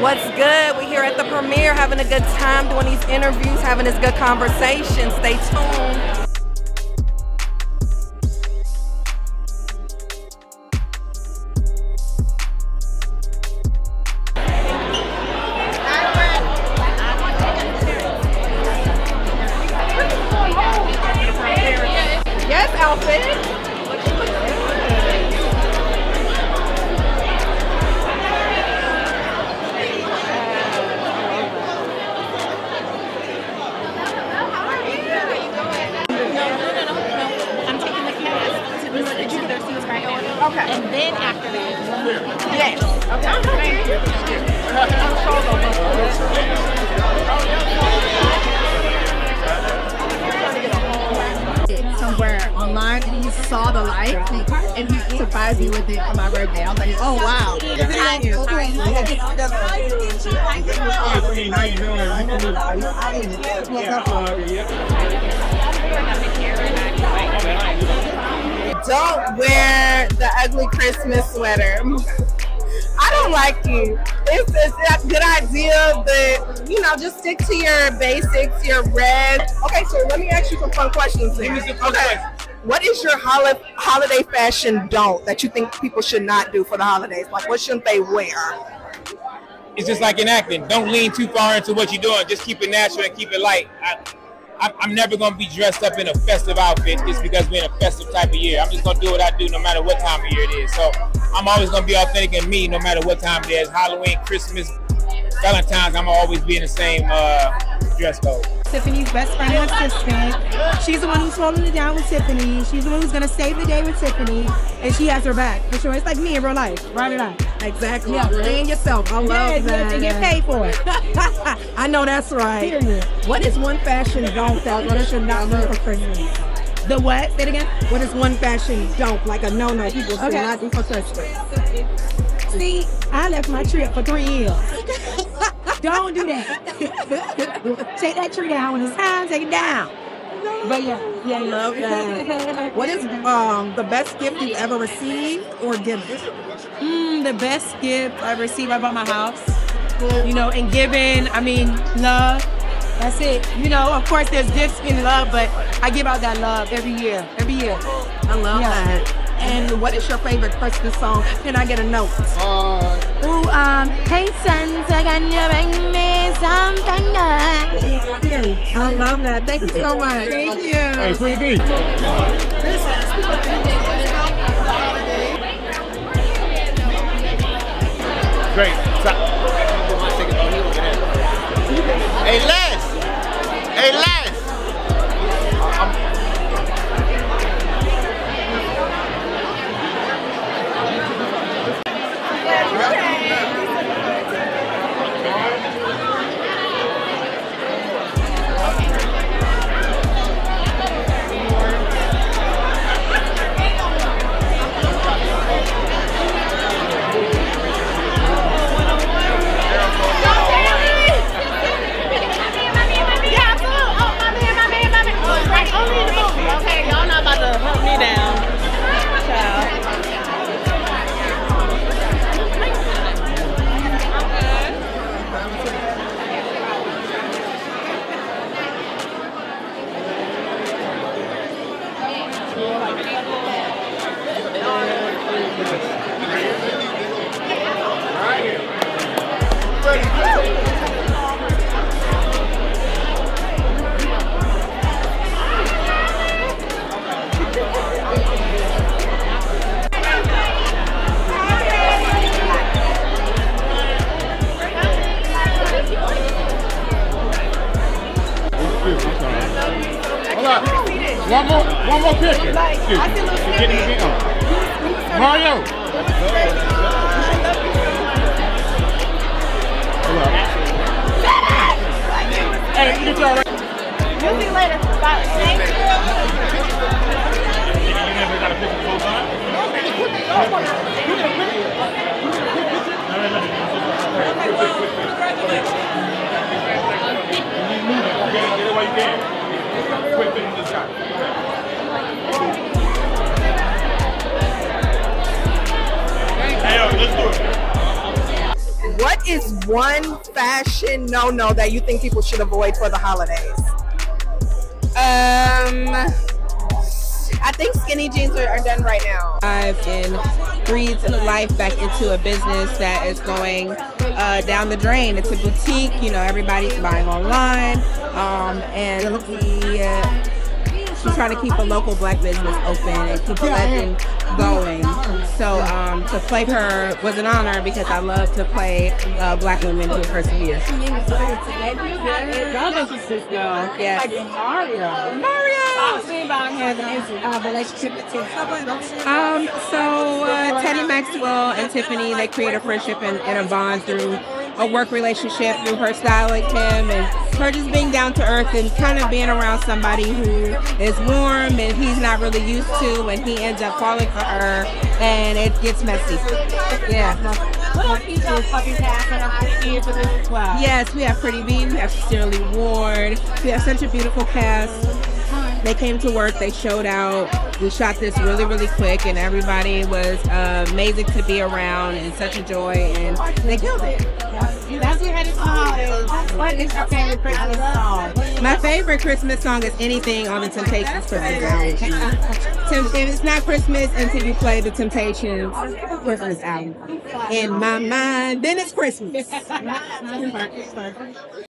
What's good? We're here at the premiere having a good time doing these interviews, having this good conversation. Stay tuned. Yes, outfit. Surprised me with it on my birthday. I was like, oh wow. Don't wear the ugly Christmas sweater. I don't like you. It's, it's a good idea, but you know, just stick to your basics, your red. Okay, so let me ask you some fun questions. Then. Okay. What is your holi- holiday fashion don't that you think people should not do for the holidays? Like, what shouldn't they wear? it's just like in acting. Don't lean too far into what you're doing. Just keep it natural and keep it light. I, I, I'm never gonna be dressed up in a festive outfit just because we're in a festive type of year. I'm just gonna do what I do no matter what time of year it is. So I'm always gonna be authentic in me no matter what time it is. Halloween, Christmas, Valentine's. I'm gonna always be in the same uh, dress code. Tiffany's best friend and assistant. She's the one who's holding it down with Tiffany. She's the one who's gonna save the day with Tiffany, and she has her back for sure. It's like me in real life, right or not? Exactly. Yeah. Being yourself. I love Yes, that. yes, and get paid for it. I know that's right. Period. What is one fashion don't that one should not wear for Christmas? The what? Say it again. What is one fashion don't like a no no people should Okay. not do for Christmas? See, I left my trip for three years. Don't do that. take that tree down when it's time. Take it down. But yeah, yeah, yeah. Love that. What is um the best gift you've ever received or given? Mm, the best gift I received, I bought my house. You know, and giving, I mean, love. That's it. You know, of course, there's gifts in love, but I give out that love every year. Every year. I love Yeah. that. And what is your favorite Christmas song? Can I get a note? Ooh, um, hey sons, can you bring me something good? I love that. Thank you so much. Thank you. Hey, Free B. Great. One more, one more picture. Again. Oh. Mario. Hold on. Hey, get y'all. We'll see you later. Bye. Thank you. You you. What is one fashion no no that you think people should avoid for the holidays? Um, I think skinny jeans are, are, done right now. I've breathed life back into a business that is going uh, down the drain. It's a boutique, you know, everybody's buying online, um, and uh, she's trying to keep a local black business open and keep the legend going. So um, to play her was an honor because I love to play uh, black women who persevere. Yes. Mario. Mario. Um, so uh, Teddy Maxwell and Tiffany, they create a friendship and, and a bond through a work relationship through her styling him and her just being down to earth and kind of being around somebody who is warm and he's not really used to and he ends up falling for her and it gets messy. Yeah. Yes, we have Pretty Vee, we have Shirley Ward, we have such a beautiful cast. They came to work, they showed out. We shot this really, really quick, and everybody was uh, amazing to be around and such a joy, and they killed it. That's headed to the holidays. What is your favorite Christmas song? My favorite Christmas song is anything on the Temptations Christmas album. Tem- If it's not Christmas until you play the Temptations Christmas album. In my mind, then it's Christmas.